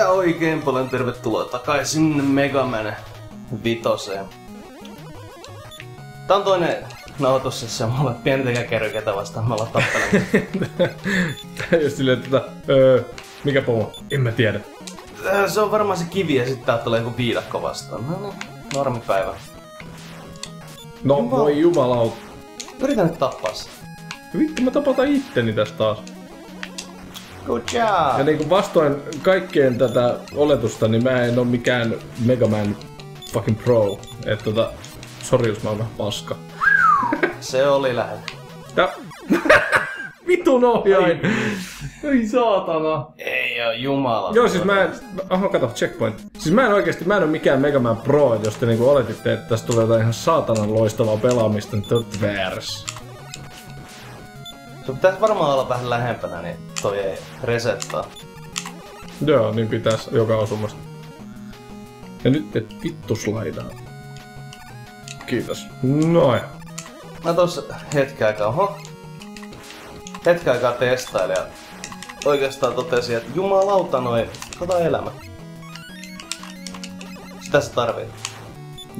Ja oikein paljon tervetuloa takaisin Mega Man vitoseen. Tää on toinen nauhoitussessio mulle pientäkään kerro ketä vastaan me ollaan tappelemassa. Tää just silleen, että öö, mikä pomo? En mä tiedä. Se on varmaan se kivi ja sitten tää tulee joku viidakko vastaan. No niin, normipäivä. No Jumala. voi jumalauta. Yritän nyt tappaa se. Vittu mä tapataan itteni tästä taas. Good job! Ja niinku vastoin kaikkeen tätä oletusta, niin mä en oo mikään Mega Man fucking pro. Et tota, sori jos mä oon vähän paska. Se oli lähellä. Ja... Vitun ohjain! Ei saatana. Ei oo jumala. Joo, siis mä en... Oho, kato, checkpoint. Siis mä en oikeesti, mä en oo mikään Mega Man Pro, jos te niinku oletitte, että tästä tulee jotain ihan saatanan loistavaa pelaamista, niin te väärässä. Se pitäis varmaan olla vähän lähempänä, niin toi ei resettaa. Joo, niin pitäis joka osumasta. Ja nyt et vittu slaidaa. Kiitos. Noin. Mä tossa hetken aikaa, oho. Hetken aikaa testailin ja oikeastaan totesin, että jumalauta noin, kato elämä. Sitä sä tarvit.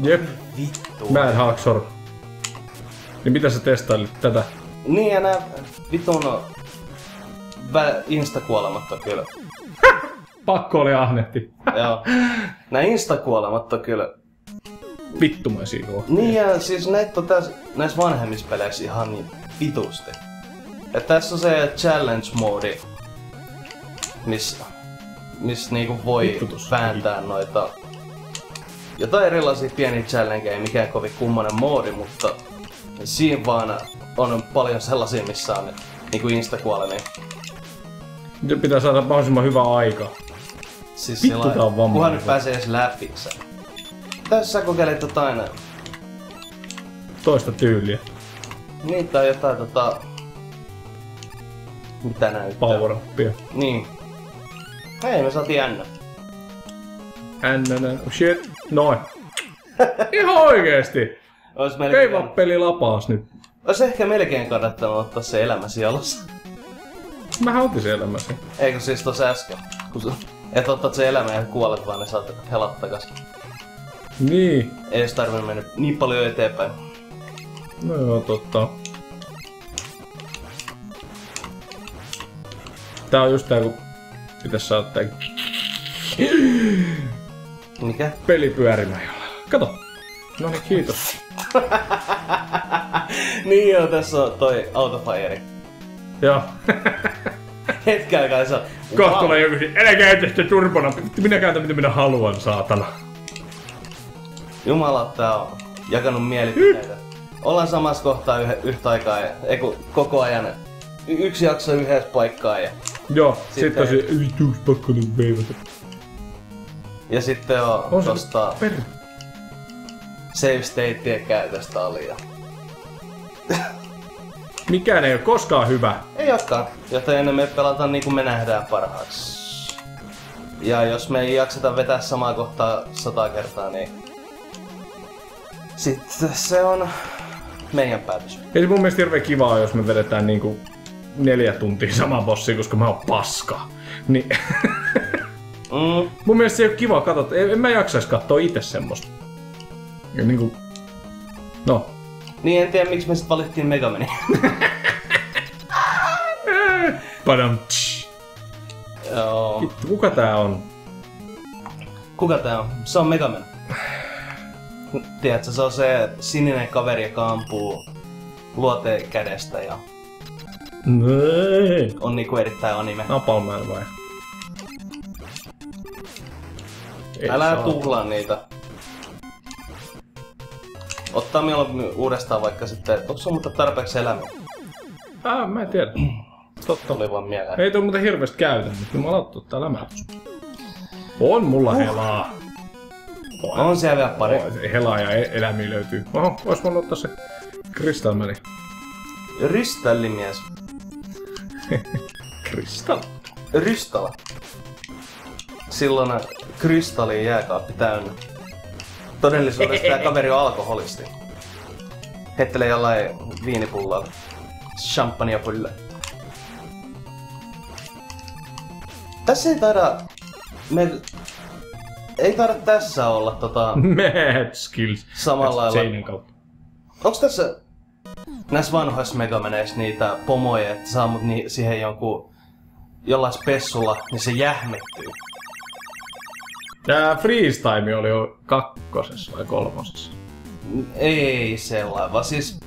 Jep. Vittu. Mad Haxor. Niin mitä sä testailit tätä? Niin ja nää vitun instakuolemat on kyllä. Pakko oli ahnehti. Joo. Nää instakuolemat on kyllä. Vittu mä siivoo. Niin ja siis näitä on täs, näissä vanhemmissa peleissä ihan niin vitusti. Et tässä on se challenge mode, missä miss niinku voi Vittu tossa vääntää noita jotain erilaisia pieniä challengeja, mikään kovin kummonen moodi, mutta siinä vaan on paljon sellaisia, missä on niinku instakuolemia. Nyt pitää saada mahdollisimman hyvä aika. Siis Vittu, sillä- tää on. Kunhan nyt pääsee edes läpi sen. Tässä sä kokeilet jotain, Toista tyyliä. niin tai jotain tota... Mitä näyttää? Power upia. Niin. Hei, me saatiin N. NNN. Shit. Noin. Ihan oikeesti. Ois melkein, Peivappeli lapaas nyt. Ois ehkä melkein kannattanut ottaa se elämäsi alas. Mähän otin se elämäsi. Eikö siis tossa äsken? Kun sä, et ottaa se elämä ja kuolet vaan, niin saat helat takas. Niin. Ei olisi tarvinnut mennä niin paljon eteenpäin. No joo, totta. Tää on just tää, kun pitäis saada tää Mikä? peli pyörimään jollain. Kato. No niin, kiitos. niin joo, tässä on toi autofajeri. Joo. Hetken aikaa se on... Kohta tulee joku, älä käytä sitä turbona. Minä käytän mitä minä haluan, saatana. Jumala, tää on jakanut mielipiteitä. Ollaan samassa kohtaa yh- yhtä aikaa, ja, ei kun koko ajan y- yksi jakso yhdessä paikkaa ja, Joo, Sitten- sitten tosi vituus pakko nyt veivata. ja sitten on, On se tosta per... save stateien käytöstä oli ja... Mikään ei ole koskaan hyvä. Ei olekaan, joten me pelataan niin kuin me nähdään parhaaksi. Ja jos me ei jakseta vetää samaa kohtaa sata kertaa, niin... Sitten se on meidän päätös. Ei se mun mielestä hirveän kivaa, jos me vedetään niinku neljä tuntia sama bossi, koska mä oon paska. Niin, Mm, mun mielestä se ei ole kiva katsota. En, en mä jaksais katsoa itse semmoista. Ja niinku... No. niin en tiedä miksi me sit valittiin Megamani. Padam. Joo. Vittu, kuka tää on? Kuka tää on? Se on Megaman. Tiedätkö, se on se sininen kaveri, joka ampuu luoteen kädestä ja Nee. on niinku erittäin anime. Napalman vai? Ei Älä saa. tuhlaa niitä. Ottaa mieluummin uudestaan vaikka sitten, onko sulla mutta tarpeeksi elämää? Ah, mä en tiedä. Totta. Tuli vaan mieleen. Ei tuo muuten hirveästi käytä, mutta mä aloittaa ottaa lämätys. On mulla helaa. On siellä vielä pari. Oh, helaa ja e- eläimiä löytyy. Oho, vois voinut ottaa se kristallmeni. Ryställimies. Kristall? Rystala. Silloin kristalli jääkaappi täynnä. Todellisuudessa tämä kaveri on alkoholisti. Hettelee jollain viinipullalla. Champagnepulle. Tässä ei taida me... Ei taida tässä olla tota... Mad skills. Samalla lailla. Seinän kautta. Onks tässä näissä vanhoissa Megameneissä niitä pomoja, että saa mut ni- siihen jonkun jollain spessulla, niin se jähmettyy. Tää freeze time oli jo kakkosessa vai kolmosessa? Ei sellainen, vaan siis...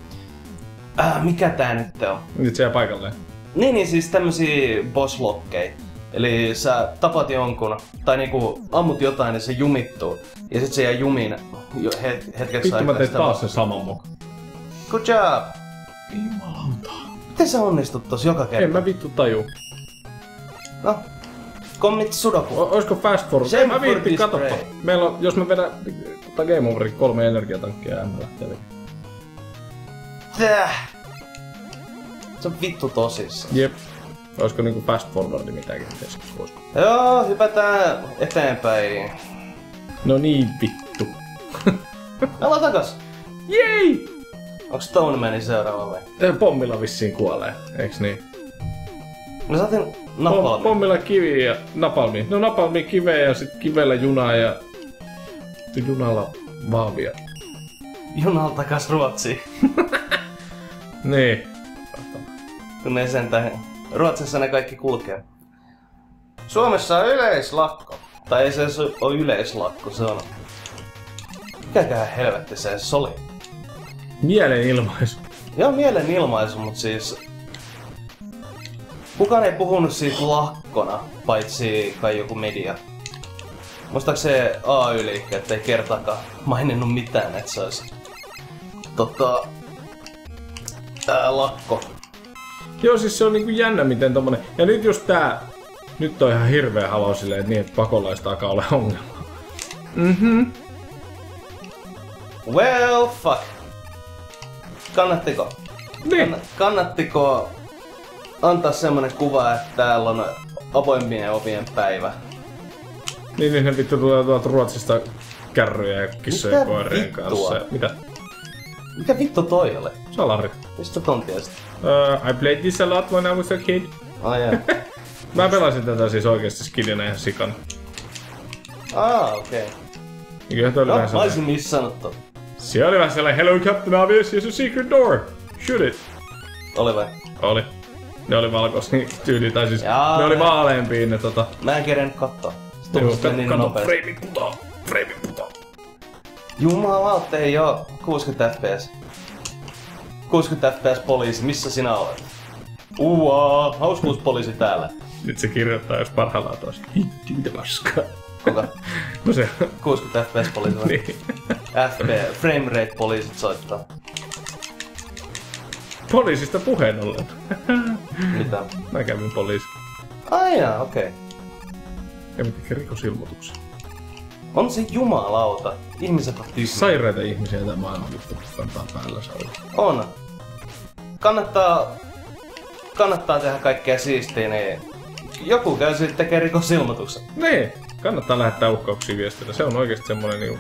Äh, mikä tää nyt on? Nyt se jää paikalleen. Niin, niin siis tämmösiä bosslokkeja. Eli sä tapat jonkun, tai niinku ammut jotain, niin se jumittuu. Ja sit se jää jumiin jo het- hetkeksi Vittu mä tein taas sen saman mukaan. Good job! Jumalauta. Miten sä onnistut tos joka kerta? En mä vittu taju. No, kommit sudoku. O- oisko fast forward? Shame mä viitti, katoppa. Meillä on, jos mä vedän tota Game Overin kolme energiatankkia ja M lähtee. Täh! Se on vittu tosissaan. Jep. Oisko niinku fast forwardi mitäkin tässä voisi? Joo, hypätään eteenpäin. No niin vittu. Älä takas. Jei! Onks Stone Mani seuraava vai? Pommilla vissiin kuolee, eiks niin? Mä saatiin Pom, napalmi. pommilla kivi ja napalmi. No napalmi kiveä ja sit kivellä junaa ja sitten junalla vaavia. Junalla takas Ruotsiin. Niin. Kun ne sentään... Ruotsissa ne kaikki kulkee. Suomessa on yleislakko. Tai ei se ole yleislakko, se on... Mikäköhän helvetti se oli? Mielenilmaisu. Joo, mielenilmaisu, mutta siis... Kukaan ei puhunut siitä lakkona, paitsi kai joku media. Muistaakseni AY-liikkeet ei kertaakaan maininnut mitään, että se olisi tota, tää lakko. Joo, siis se on niinku jännä miten tommonen... Ja nyt just tää... Nyt on ihan hirveä halu silleen, että niin, että pakolaista alkaa olla ongelma. Mhm. Well, fuck. Kannattiko? Niin. Kann- kannattiko antaa semmonen kuva, että täällä on avoimien ovien päivä? Niin, niin ne vittu tulee tuolta Ruotsista kärryjä ja kissojen Mitä koirien kanssa. Mitä? Mikä vittu toi oli? Salari. Mistä ton tiesit? Uh, I played this a lot when I was a kid. Ai jaa. Mä pelasin tätä siis oikeesti skidinä ihan sikana. Ah, okei. Okay. Kyllä toi oli No, vähän mä sellainen... olisin missannut ton. Se oli vähän sellainen Hello Captain Obvious, here's a secret door. Shoot it. Oli vai? Oli. Ne oli valkoisia tyyli, tai siis Jaa, ne oli vaaleampia ne tota... Mä en kerennyt. Se Joo, tuli niin kato, nopeasti. freimi putoo, freimi putoo. Jumalauta, ei oo 60 fps. 60 fps poliisi, missä sinä olet? Uaa, hauskuuspoliisi täällä. Nyt se kirjoittaa jos parhaillaan taas. Hittu, mitä paskaa. Kuka? No se 60 fps poliisi vai? niin. FP, frame rate poliisit soittaa. Poliisista puheen ollen. Mitä? Mä kävin poliisi. Ai jaa, okei. Okay. Kävin tekemään rikosilmoituksen. On se jumalauta. Ihmiset on tyhmiä. Sairaita ihmisiä tämä maailma vittu kantaa päällä saa. On. Kannattaa, kannattaa tehdä kaikkea siistiä, niin joku käy sitten tekemään rikosilmoituksen. Niin, kannattaa lähettää uhkauksia viestillä. Se on oikeesti semmonen niinku...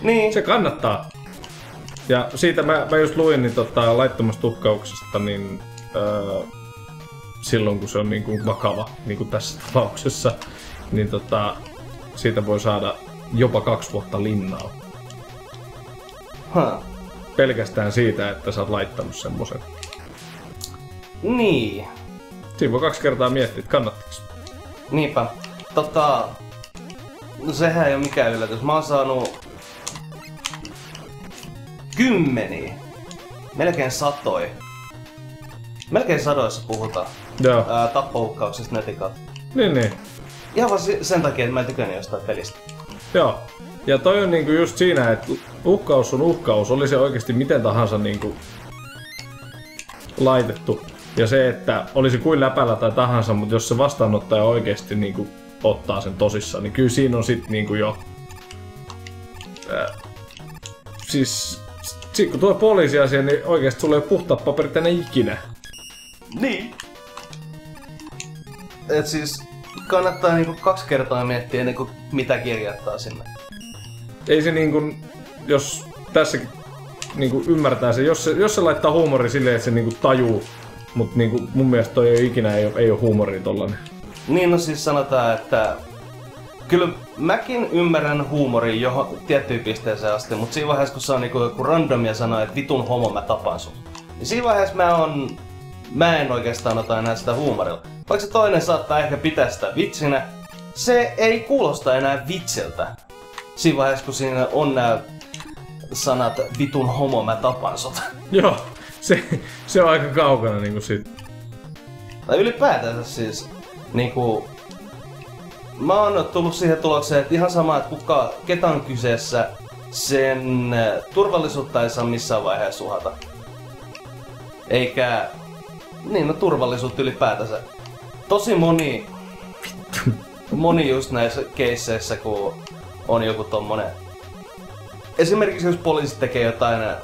Niin. Se kannattaa. Ja siitä mä, mä just luin niin tota, laittomasta uhkauksesta, niin öö, silloin kun se on niin kuin vakava, niin kuin tässä tapauksessa, niin tota, siitä voi saada jopa kaksi vuotta linnaa. Huh. Pelkästään siitä, että sä oot laittanut semmosen. Niin. Siinä voi kaksi kertaa miettiä, että kannattaako. Niinpä. Tota... No sehän ei ole mikään yllätys. Mä oon saanut... Kymmeniä. Melkein satoi. Melkein sadoissa puhutaan. Joo, Ää, netin kautta. niin niin. Ihan vaan sen takia, että mä en tykännyt jostain pelistä. Joo. Ja toi on niinku just siinä, että uhkaus on uhkaus, oli se oikeasti miten tahansa niinku laitettu. Ja se, että olisi kuin läpällä tai tahansa, mutta jos se vastaanottaja oikeasti niinku ottaa sen tosissaan, niin kyllä siinä on sit niinku jo... Ää, siis sit kun tuo poliisiasia, niin oikeasti sulla ei ole puhtaat paperit enää ikinä. Niin. Et siis kannattaa niinku kaksi kertaa miettiä ennen kuin mitä kirjoittaa sinne. ei se niinku, jos tässä niinku ymmärtää se, jos se, jos se laittaa huumori silleen, että se niinku tajuu, mutta niinku mun mielestä toi ei ikinä ei ole, ei ole huumori tollanen. Niin no siis sanotaan, että Kyllä mäkin ymmärrän huumorin johon tiettyyn pisteeseen asti, mutta siinä vaiheessa kun se on niinku joku random ja sanoo, että vitun homo mä tapan sun. Niin siinä vaiheessa mä on... Mä en oikeastaan ota enää sitä huumorilla. Vaikka se toinen saattaa ehkä pitää sitä vitsinä, se ei kuulosta enää vitsiltä. Siinä vaiheessa kun siinä on nämä sanat vitun homo mä tapan sut. Joo, se, se on aika kaukana niinku sit. Tai ylipäätänsä siis niinku... Mä oon tullut siihen tulokseen, että ihan sama, että kuka, ketä on kyseessä, sen eh, turvallisuutta ei saa missään vaiheessa uhata. Eikä... Niin, no turvallisuutta ylipäätänsä. Tosi moni... Moni just näissä keisseissä, kun on joku tommonen... Esimerkiksi jos poliisi tekee jotain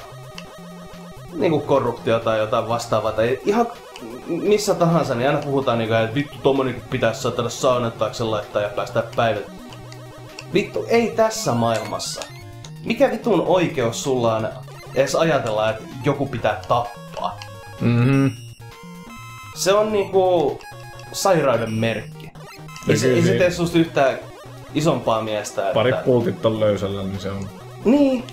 niinku korruptio tai jotain vastaavaa tai ihan missä tahansa, niin aina puhutaan niinku, että vittu tommonenkin pitäisi saada saunan taakse laittaa ja päästä päivät. Vittu, ei tässä maailmassa. Mikä vitun oikeus sulla on edes ajatella, että joku pitää tappaa? Mhm. Se on niinku sairauden merkki. Ei, se, ei se tee susta yhtään isompaa miestä. Pari että... pultit on löysällä, niin se on... Niin.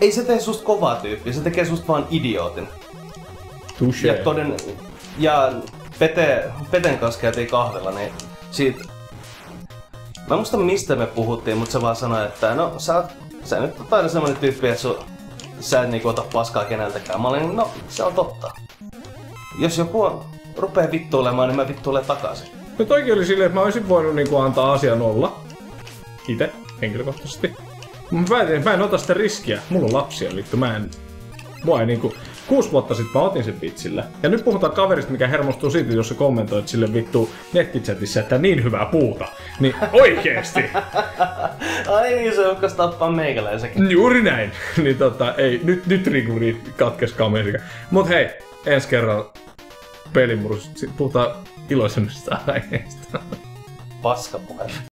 Ei se tee susta kovaa tyyppiä, se tekee susta vaan idiootin. Touché. Ja, toden, ja Pete, Peten kanssa käytiin kahvilla, niin siitä... Mä en muista mistä me puhuttiin, mutta se vaan sanoi, että no sä, oot- sä nyt oot aina semmonen tyyppi, että su, sä et niinku ota paskaa keneltäkään. Mä olin, no se on totta. Jos joku on, rupee vittuilemaan, niin mä vittuilen takaisin. No toikin oli silleen, että mä olisin voinut niinku antaa asian olla. Itse, henkilökohtaisesti. Mä päätin, että mä en ota sitä riskiä. Mulla on lapsia, vittu. Mä en... Mua ei niinku... Kuusi vuotta sitten mä otin sen vitsillä. Ja nyt puhutaan kaverista, mikä hermostuu siitä, jos sä kommentoit sille vittu nettichatissa, että niin hyvää puuta. Niin oikeesti. Ai niin, se uhkas tappaa meikäläisenkin. Juuri näin. niin tota, ei, nyt, nyt Riguri katkes kamerika. Mut hei, ensi kerralla pelimurus. Puhutaan iloisemmista aiheista. Paskapuhe.